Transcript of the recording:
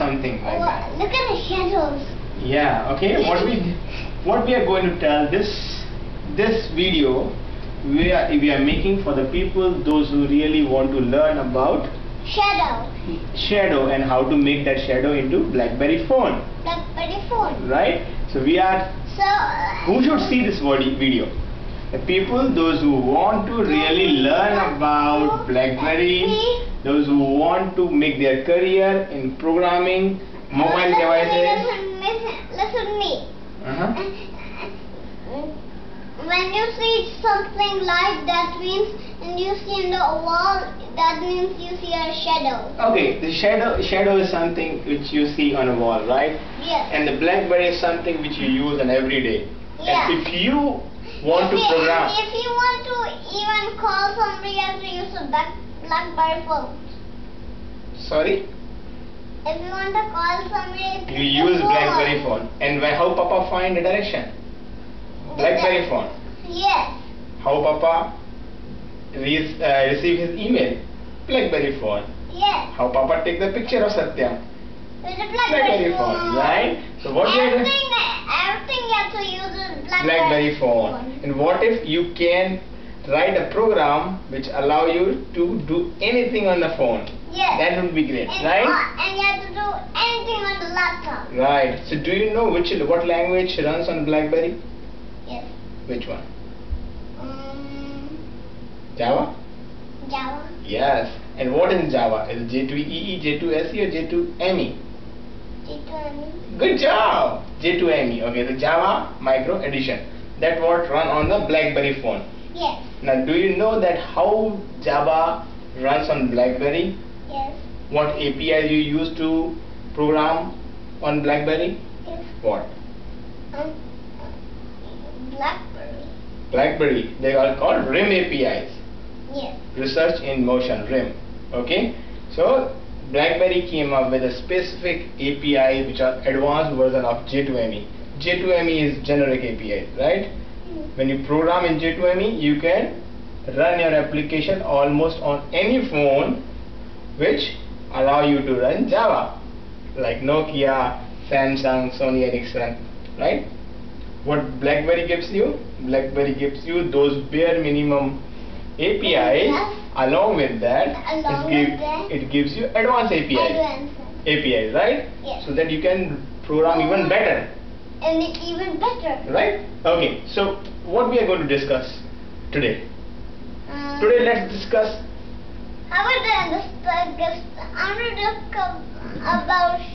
something like that. What- Look at the shadows. Yeah, okay. What we what we are going to tell this this video we are we are making for the people those who really want to learn about Shadow. shadow and how to make that shadow into BlackBerry phone, Blackberry phone. right? So we are So. uh, who should see this video? The people those who want to really learn about BlackBerry, those who want to make their career in programming, mobile devices. Listen, listen, me. Uh-huh. When you see something like that means and you see in the wall that means you see a shadow. Okay, the shadow shadow is something which you see on a wall, right? Yes. And the BlackBerry is something which you use on every day. Yeah. And if you want to if you, program, If you want to even call somebody you have to use a black, Blackberry phone. sorry, If you want to call somebody you use BlackBerry phone. And how Papa find the direction? BlackBerry phone. Yes. How Papa re- uh, receive his email? BlackBerry phone. Yes. How Papa take the picture of Satyam? With a BlackBerry phone, right? So what we are doing? everything, everything you have to use a Blackberry, phone. And what if you can write a program which allow you to do anything on the phone? Yes. That would be great, and, right? uh, and you have to do anything on the laptop. Right. So do you know which what language runs on BlackBerry? Yes. Which one? Um, Java? Java. Yes. And what is Java? Is it J2EE, J2SE or J2ME? J2ME. Good job. J2ME. Okay, the Java Micro Edition. That what run on the BlackBerry phone. Yes. Now, do you know that how Java runs on BlackBerry? Yes. What APIs you use to program on BlackBerry? Yes. What? Um, Blackberry. BlackBerry. They are called RIM APIs. Yes. Research in Motion RIM. Okay. So BlackBerry came up with a specific API which are advanced version of J2ME. J2ME is generic API, right? When you program in J2ME, you can run your application almost on any phone which allow you to run Java like Nokia, Samsung, Sony Ericsson, right? What BlackBerry gives you? BlackBerry gives you those bare minimum APIs. Along with that, Along it, with that. it gives you advanced APIs. Advanced. APIs, right? Yes. So that you can program even better, And even better. right? Okay. So what we are going to discuss today? Um, Today let's discuss How about the, I'm going to discuss about